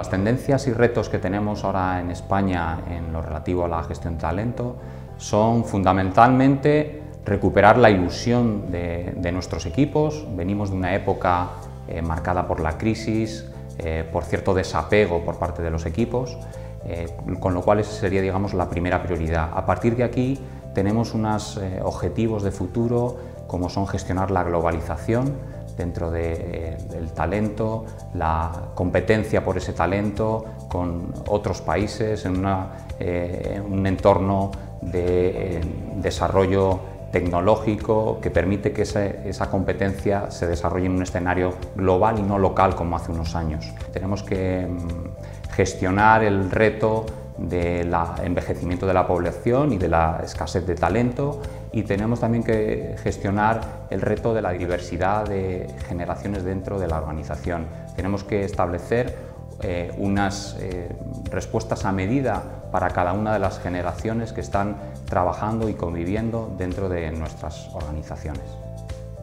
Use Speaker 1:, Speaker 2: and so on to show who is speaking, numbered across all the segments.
Speaker 1: Las tendencias y retos que tenemos ahora en España en lo relativo a la gestión de talento son fundamentalmente recuperar la ilusión de, nuestros equipos. Venimos de una época eh, marcada por la crisis, eh, por cierto desapego por parte de los equipos, eh, con lo cual esa sería digamos, la primera prioridad. A partir de aquí tenemos unos objetivos de futuro como son gestionar la globalización, dentro del talento, la competencia por ese talento con otros países en, un entorno de desarrollo tecnológico que permite que esa esa se desarrolle en un escenario global y no local como hace unos años. Tenemos que mm, gestionar el reto del envejecimiento de la población y de la escasez de talento y tenemos también que gestionar el reto de la diversidad de generaciones dentro de la organización. Tenemos que establecer eh, unas eh, respuestas a medida para cada una de las generaciones que están trabajando y conviviendo dentro de nuestras organizaciones.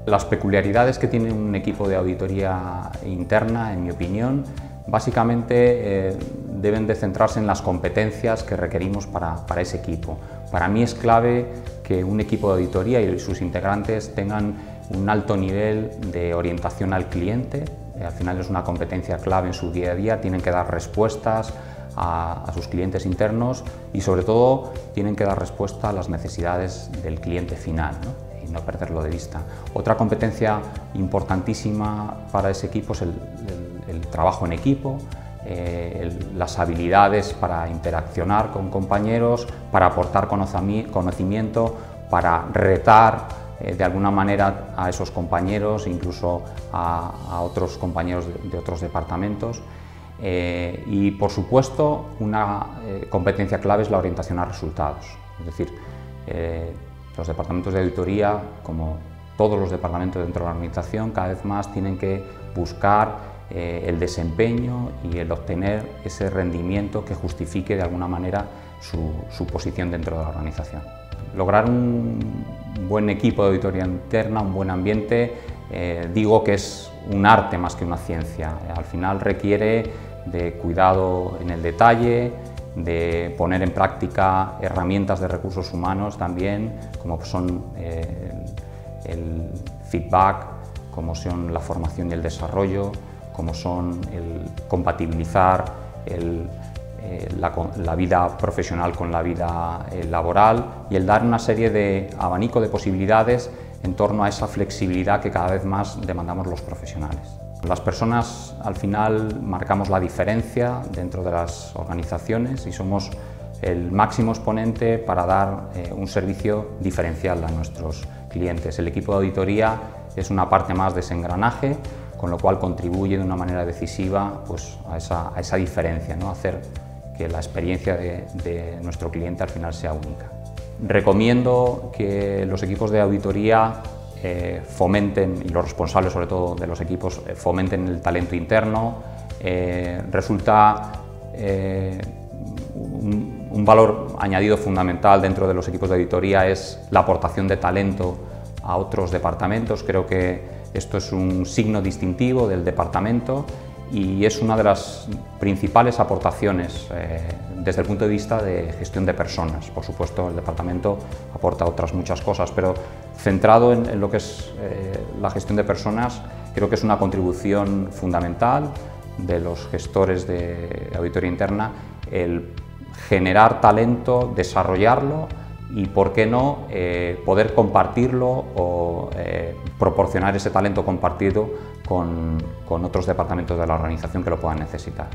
Speaker 1: Las peculiaridades que tiene un equipo de auditoría interna, en mi opinión, básicamente eh, deben de centrarse en las competencias que requerimos para, para, ese equipo. Para mí es clave que un equipo de auditoría y sus integrantes tengan un alto nivel de orientación al cliente, eh, al final es una competencia clave en su día a día, tienen que dar respuestas a, sus clientes internos y sobre todo tienen que dar respuesta a las necesidades del cliente final y no perderlo de vista. Otra competencia importantísima para ese equipo es el, trabajo en equipo, eh, las habilidades para interaccionar con compañeros, para aportar conocimiento, para retar eh, de alguna manera a esos compañeros, incluso a, otros compañeros de, otros departamentos. Eh, y por supuesto, una eh, competencia clave es la orientación a resultados. Es decir, los departamentos de auditoría, como todos los departamentos dentro de la organización, cada vez más tienen que buscar el desempeño y el obtener ese rendimiento que justifique de alguna manera su posición dentro de la organización. Lograr un buen equipo de auditoría interna, un buen ambiente, eh, digo que es un arte más que una ciencia. Al final requiere de cuidado en el detalle, de poner en práctica herramientas de recursos humanos también, como son eh, el feedback, como son la formación y el desarrollo, como son el compatibilizar eh, la, vida profesional con la vida eh, laboral y el dar una serie de abanico de posibilidades en torno a esa flexibilidad que cada vez más demandamos los profesionales. Las personas al final marcamos la diferencia dentro de las organizaciones y somos el máximo exponente para dar eh, un servicio diferencial a nuestros clientes. El equipo de auditoría es una parte más de ese con lo cual contribuye de una manera decisiva pues, a, esa, diferencia, ¿no? hacer que la experiencia de, nuestro cliente al final sea única. Recomiendo que los equipos de auditoría eh, fomenten, y los responsables sobre todo de los equipos, eh, fomenten el talento interno. Eh, resulta un, un, valor añadido fundamental dentro de los equipos de auditoría es la aportación de talento a otros departamentos. Creo que esto es un signo distintivo del departamento y es una de las principales aportaciones eh, desde el punto de vista de gestión de personas. Por supuesto, el departamento aporta otras muchas cosas, pero centrado en, lo que es eh, la gestión de personas, creo que es una contribución fundamental de los gestores de auditoría interna el generar talento, desarrollarlo y, por qué no, eh, poder compartirlo o proporcionar ese talento compartido con, con otros departamentos de la organización que lo puedan necesitar.